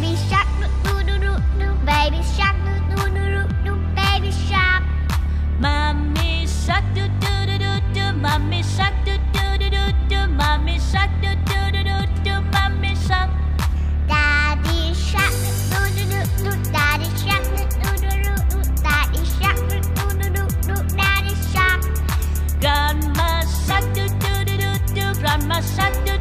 baby shark, doo doo doo doo, baby shark, doo doo doo doo, baby shark. Mommy shark, doo doo doo doo doo, mommy shark, doo doo doo doo doo, mommy shark, doo doo doo doo doo, mommy shark. Daddy shark, doo doo doo doo, daddy shark, doo doo doo doo, daddy shark, doo doo doo doo, daddy shark. Grandma shark, doo doo doo doo, grandma shark.